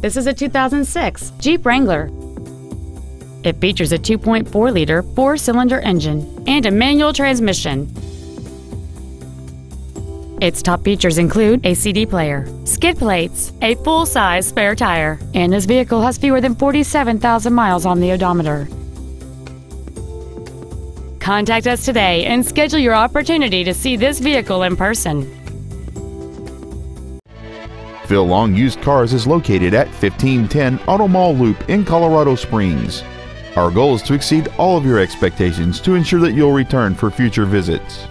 This is a 2006 Jeep Wrangler. It features a 2.4 liter four cylinder engine and a manual transmission. Its top features include a CD player, skid plates, a full size spare tire, and this vehicle has fewer than 47,000 miles on the odometer. Contact us today and schedule your opportunity to see this vehicle in person. Phil Long Used Cars is located at 1510 Auto Mall Loop in Colorado Springs. Our goal is to exceed all of your expectations to ensure that you'll return for future visits.